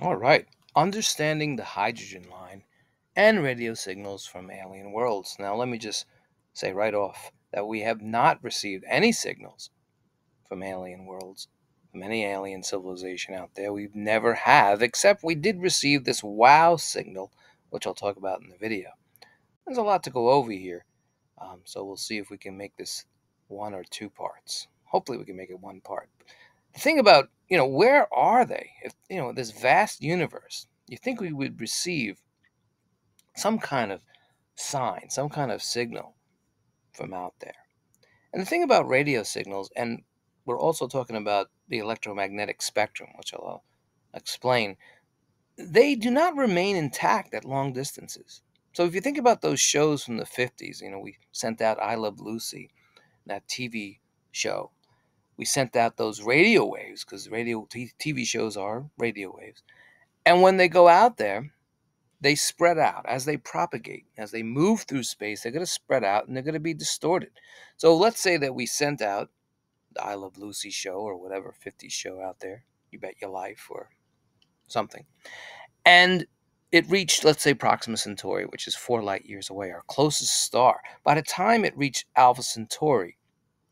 All right. Understanding the hydrogen line and radio signals from alien worlds. Now, let me just say right off that we have not received any signals from alien worlds, from any alien civilization out there. We've never have, except we did receive this wow signal, which I'll talk about in the video. There's a lot to go over here, um, so we'll see if we can make this one or two parts. Hopefully, we can make it one part. The thing about you know, where are they? If you know this vast universe, you think we would receive some kind of sign, some kind of signal from out there. And the thing about radio signals, and we're also talking about the electromagnetic spectrum, which I'll uh, explain, they do not remain intact at long distances. So if you think about those shows from the 50s, you know, we sent out I Love Lucy, that TV show. We sent out those radio waves because radio t- TV shows are radio waves. And when they go out there, they spread out as they propagate, as they move through space, they're going to spread out and they're going to be distorted. So let's say that we sent out the I Love Lucy show or whatever 50s show out there, You Bet Your Life or something. And it reached, let's say, Proxima Centauri, which is four light years away, our closest star. By the time it reached Alpha Centauri,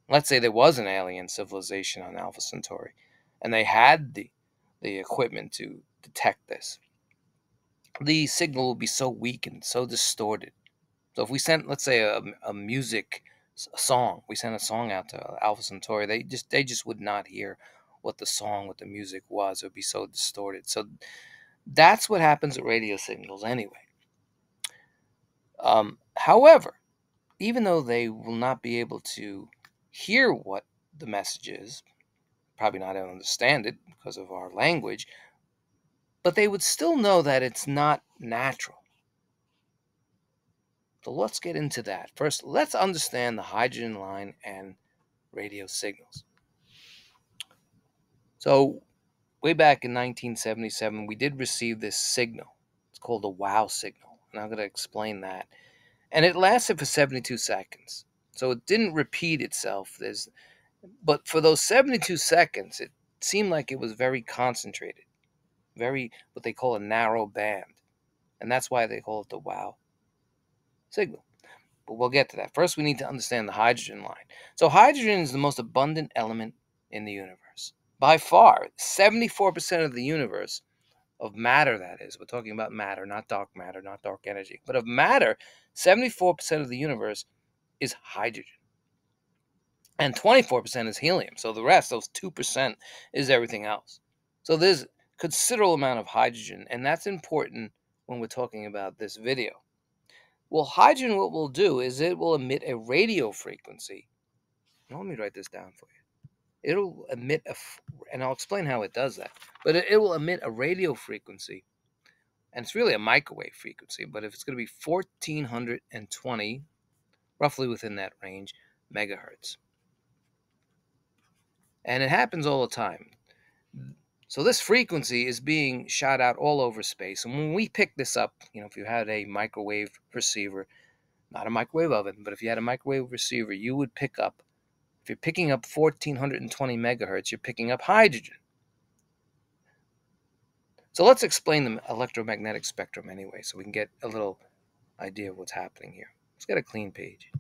let's say there was an alien civilization on Alpha Centauri, and they had the, the equipment to detect this the signal will be so weak and so distorted. So if we sent, let's say, a, a music a song, we sent a song out to Alpha Centauri, they just they just would not hear what the song, what the music was. It would be so distorted. So that's what happens with radio signals anyway. Um, however, even though they will not be able to hear what the message is, probably not understand it because of our language, but they would still know that it's not natural. So let's get into that. First, let's understand the hydrogen line and radio signals. So, way back in 1977, we did receive this signal. It's called the wow signal. And I'm going to explain that. And it lasted for 72 seconds. So it didn't repeat itself. There's, but for those 72 seconds, it seemed like it was very concentrated very what they call a narrow band. And that's why they call it the wow signal. But we'll get to that. First, we need to understand the hydrogen line. So, hydrogen is the most abundant element in the universe. By far, 74% of the universe, of matter, that is, we're talking about matter, not dark matter, not dark energy, but of matter, 74% of the universe is hydrogen. And 24% is helium. So, the rest, those 2%, is everything else. So, there's considerable amount of hydrogen, and that's important when we're talking about this video. Well, hydrogen, what will do is it will emit a radio frequency. Now, let me write this down for you. It'll emit a, and I'll explain how it does that, but it, it will emit a radio frequency, and it's really a microwave frequency, but if it's going to be 1420, roughly within that range, megahertz. And it happens all the time. So this frequency is being shot out all over space. And when we pick this up, you know, if you had a microwave receiver, not a microwave oven, but if you had a microwave receiver, you would pick up, if you're picking up 1420 megahertz, you're picking up hydrogen. So let's explain the electromagnetic spectrum anyway, so we can get a little idea of what's happening here. Let's got a clean page.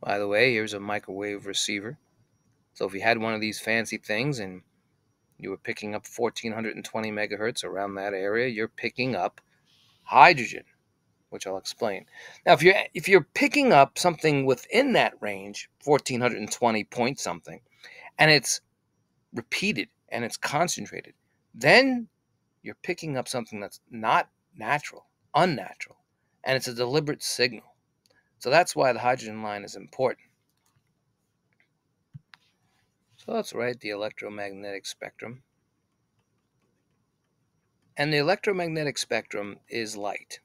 By the way, here's a microwave receiver. So if you had one of these fancy things and you were picking up 1420 megahertz around that area, you're picking up hydrogen, which I'll explain. Now, if you're if you're picking up something within that range, 1420 point something, and it's repeated and it's concentrated, then you're picking up something that's not natural, unnatural, and it's a deliberate signal. So that's why the hydrogen line is important. So let's write the electromagnetic spectrum. And the electromagnetic spectrum is light.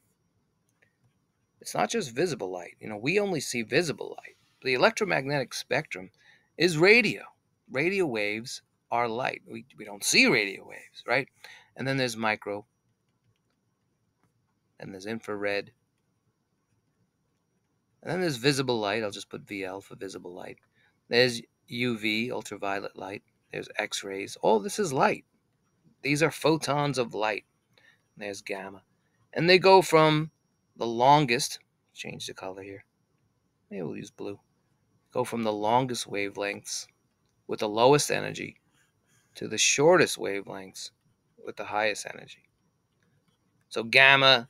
It's not just visible light. You know, we only see visible light. The electromagnetic spectrum is radio. Radio waves are light. We, we don't see radio waves, right? And then there's micro, and there's infrared, and then there's visible light. I'll just put VL for visible light. There's UV, ultraviolet light, there's X rays. All this is light. These are photons of light. there's gamma. And they go from the longest, change the color here. Maybe we'll use blue. Go from the longest wavelengths with the lowest energy to the shortest wavelengths with the highest energy. So gamma,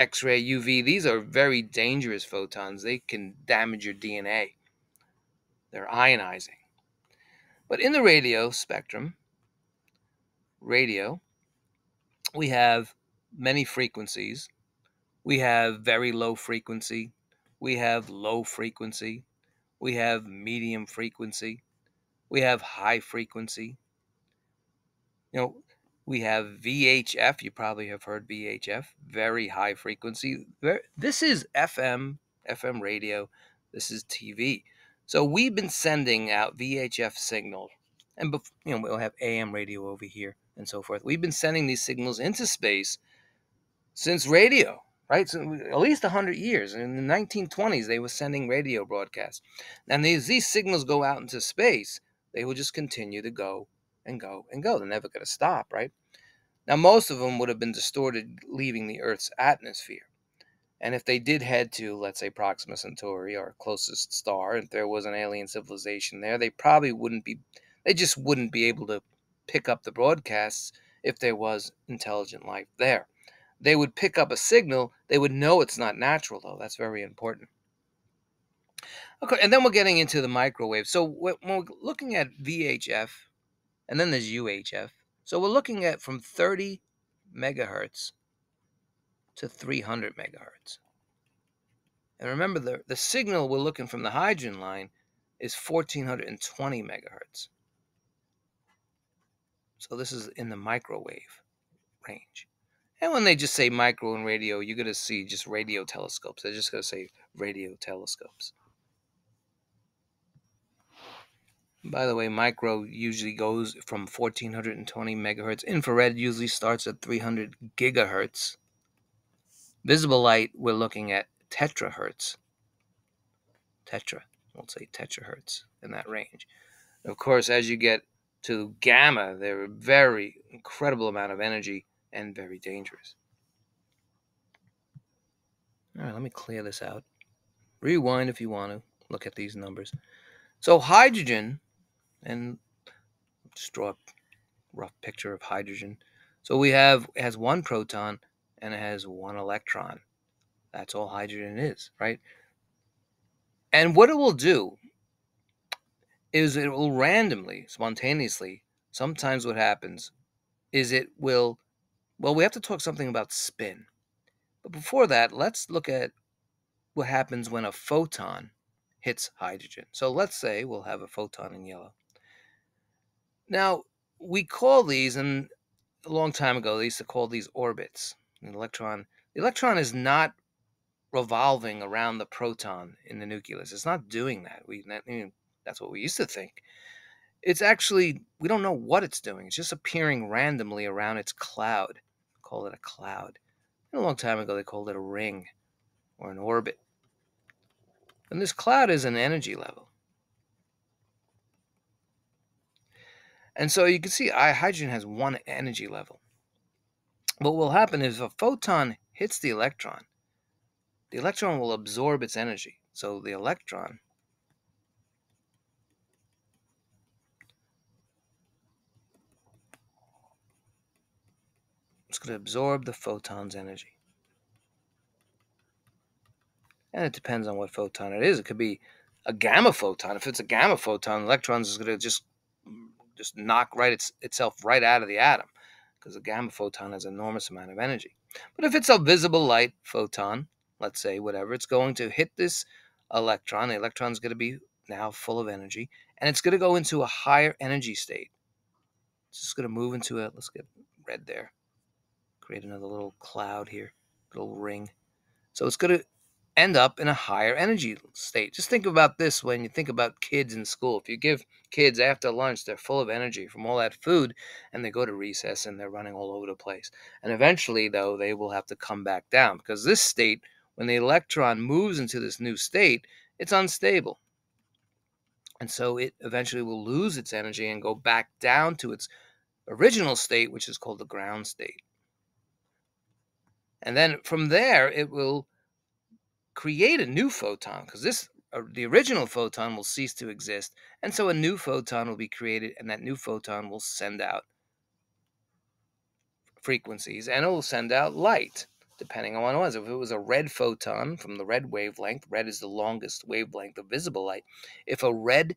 X-ray, UV, these are very dangerous photons. They can damage your DNA. They're ionizing. But in the radio spectrum, radio, we have many frequencies. We have very low frequency. We have low frequency. We have medium frequency. We have high frequency. You know, we have VHF. You probably have heard VHF, very high frequency. This is FM, FM radio. This is TV. So we've been sending out VHF signals, and you know we'll have AM radio over here and so forth. We've been sending these signals into space since radio, right? So at least 100 years. In the 1920s, they were sending radio broadcasts. And these signals go out into space, they will just continue to go and go and go. They're never going to stop, right? Now, most of them would have been distorted leaving the Earth's atmosphere. And if they did head to, let's say, Proxima Centauri, our closest star, if there was an alien civilization there, they probably wouldn't be, they just wouldn't be able to pick up the broadcasts if there was intelligent life there. They would pick up a signal, they would know it's not natural, though. That's very important. Okay, and then we're getting into the microwave. So when we're looking at VHF, and then there's UHF. So we're looking at from 30 megahertz to 300 megahertz. And remember, the, the signal we're looking from the hydrogen line is 1420 megahertz. So this is in the microwave range. And when they just say micro and radio, you're going to see just radio telescopes. They're just going to say radio telescopes. By the way, micro usually goes from 1420 megahertz. Infrared usually starts at 300 gigahertz. Visible light, we're looking at tetrahertz. Tetra, we'll say tetrahertz in that range. Of course, as you get to gamma, they're a very incredible amount of energy and very dangerous. All right, let me clear this out. Rewind if you want to look at these numbers. So hydrogen, and just draw a rough picture of hydrogen. So we have it has one proton and it has one electron. That's all hydrogen is, right? And what it will do is it will randomly, spontaneously, sometimes what happens is it will, well, we have to talk something about spin. But before that, let's look at what happens when a photon hits hydrogen. So let's say we'll have a photon in yellow. Now, we call these, and a long time ago, they used to call these orbits. An electron, the electron is not revolving around the proton in the nucleus. It's not doing that. We that's what we used to think. It's actually we don't know what it's doing. It's just appearing randomly around its cloud. Call it a cloud. And a long time ago they called it a ring or an orbit. And this cloud is an energy level. And so you can see I hydrogen has one energy level. What will happen is if a photon hits the electron, the electron will absorb its energy. So the electron is going to absorb the photon's energy. And it depends on what photon it is. It could be a gamma photon. If it's a gamma photon, electrons is going to just just knock right its, itself right out of the atom because a gamma photon has an enormous amount of energy. But if it's a visible light photon, let's say whatever, it's going to hit this electron. The electron's going to be now full of energy, and it's going to go into a higher energy state. It's just going to move into it. Let's get red there. Create another little cloud here, little ring. So it's going to end up in a higher energy state. Just think about this when you think about kids in school. If you give kids after lunch, they're full of energy from all that food, and they go to recess and they're running all over the place. And eventually, though, they will have to come back down because this state, when the electron moves into this new state, it's unstable. And so it eventually will lose its energy and go back down to its original state, which is called the ground state. And then from there, it will create a new photon because this uh, the original photon will cease to exist, and so a new photon will be created, and that new photon will send out frequencies, and it will send out light, depending on what it was. If it was a red photon from the red wavelength, red is the longest wavelength of visible light. If a red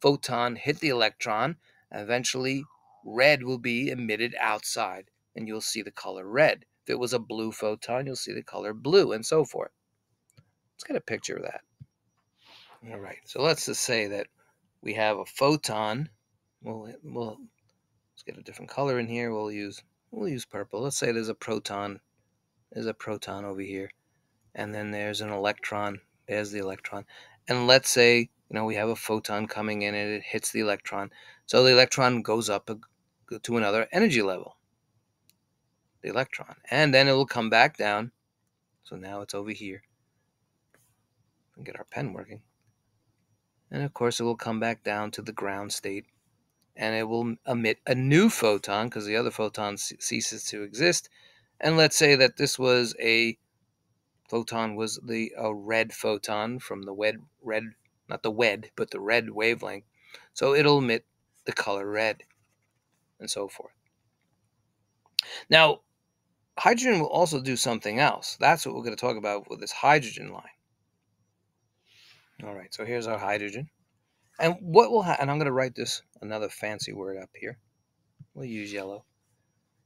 photon hit the electron, eventually red will be emitted outside, and you'll see the color red. If it was a blue photon, you'll see the color blue, and so forth. Let's get a picture of that. All right, so let's just say that we have a photon. We'll, we'll let's get a different color in here. We'll use we'll use purple. Let's say there's a proton. There's a proton over here, and then there's an electron. There's the electron, and let's say you know we have a photon coming in and it hits the electron. So the electron goes up to another energy level. The electron, and then it will come back down. So now it's over here. And get our pen working. And of course, it will come back down to the ground state and it will emit a new photon because the other photon ceases to exist. And let's say that this was a photon was the a red photon from the red red not the wed but the red wavelength. So it'll emit the color red and so forth. Now, hydrogen will also do something else. That's what we're going to talk about with this hydrogen line. All right, so here's our hydrogen. And what will happen, and I'm going to write this another fancy word up here. We'll use yellow.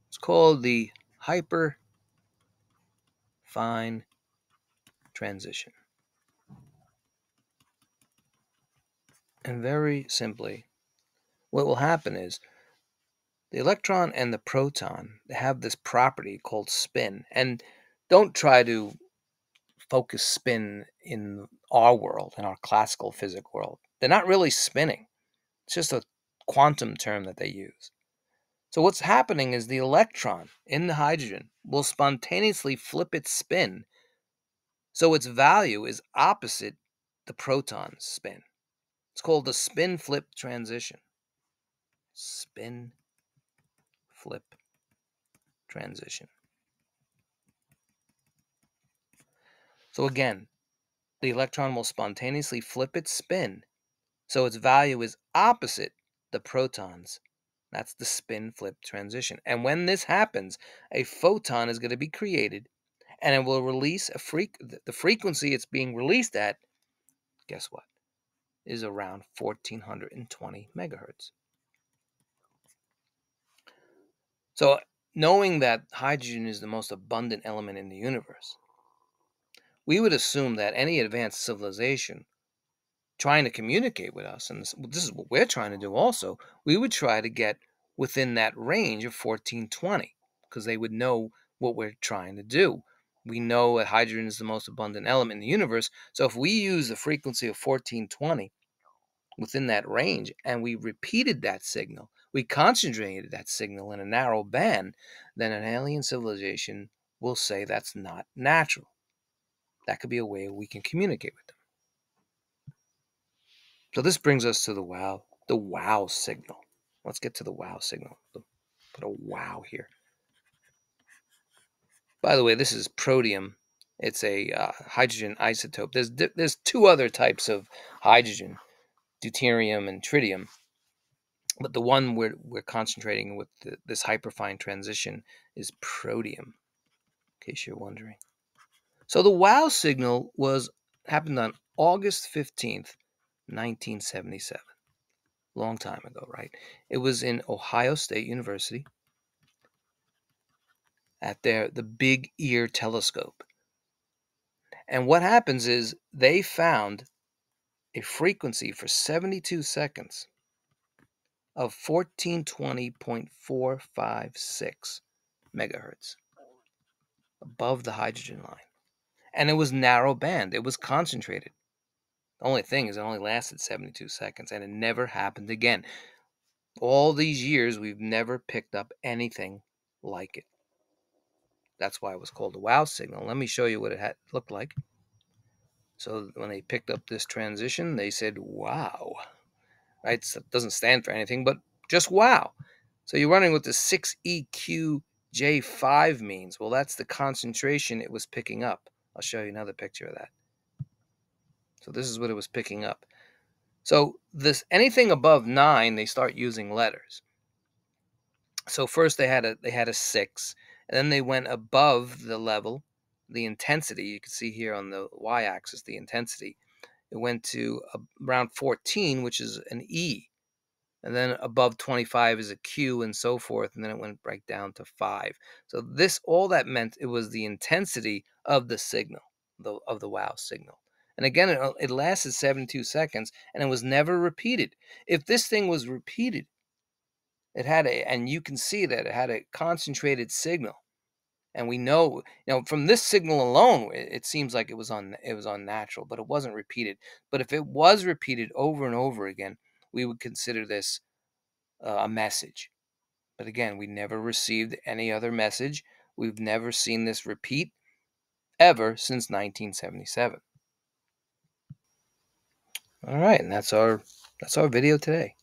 It's called the hyper fine transition. And very simply, what will happen is the electron and the proton have this property called spin. And don't try to focus spin in our world, in our classical physics world. They're not really spinning. It's just a quantum term that they use. So what's happening is the electron in the hydrogen will spontaneously flip its spin so its value is opposite the proton's spin. It's called the spin flip transition. Spin flip transition. So again, the electron will spontaneously flip its spin so its value is opposite the protons. That's the spin flip transition. And when this happens, a photon is going to be created and it will release a freak the frequency it's being released at guess what is around 1420 megahertz so knowing that hydrogen is the most abundant element in the universe we would assume that any advanced civilization trying to communicate with us, and this, is what we're trying to do also, we would try to get within that range of 1420 because they would know what we're trying to do. We know that hydrogen is the most abundant element in the universe. So if we use the frequency of 1420 within that range and we repeated that signal, we concentrated that signal in a narrow band, then an alien civilization will say that's not natural. That could be a way we can communicate with them. So this brings us to the wow, the wow signal. Let's get to the wow signal. Put a wow here. By the way, this is protium. It's a uh, hydrogen isotope. There's there's two other types of hydrogen, deuterium and tritium. But the one we're we're concentrating with the, this hyperfine transition is protium. In case you're wondering. So the wow signal was happened on August 15th, 1977. Long time ago, right? It was in Ohio State University at their the Big Ear telescope. And what happens is they found a frequency for 72 seconds of 1420.456 megahertz above the hydrogen line. And it was narrow band, it was concentrated. The only thing is, it only lasted 72 seconds and it never happened again. All these years, we've never picked up anything like it. That's why it was called a wow signal. Let me show you what it had looked like. So when they picked up this transition, they said, wow. Right? So it doesn't stand for anything, but just wow. So you're running with the 6EQ J5 means? Well, that's the concentration it was picking up. I'll show you another picture of that. So this is what it was picking up. So this anything above 9, they start using letters. So first they had a they had a 6, and then they went above the level, the intensity. You can see here on the y-axis the intensity. It went to around 14, which is an E and then above 25 is a Q and so forth, and then it went right down to five. So this all that meant it was the intensity of the signal, the, of the wow signal. And again, it, uh, it lasted 72 seconds and it was never repeated. If this thing was repeated, it had a, and you can see that it had a concentrated signal. And we know, you know, from this signal alone, it, it seems like it was on, it was unnatural, but it wasn't repeated. But if it was repeated over and over again, we would consider this uh, a message. But again, we never received any other message. We've never seen this repeat ever since 1977. All right, and that's our that's our video today.